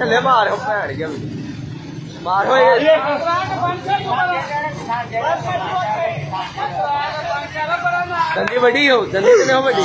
थले मार भैन गया मार हो दंदी बड़ी हो दंदी कितने बड़ी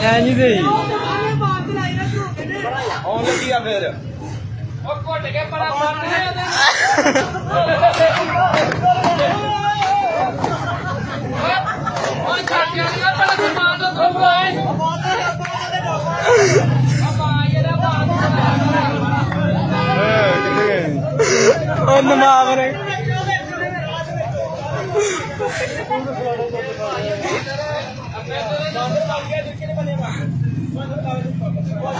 ਐ ਨਹੀਂ ਦੇ ਆਉਣ ਲੱਗੀ ਆ ਫੇਰ। ਉਹ Manda o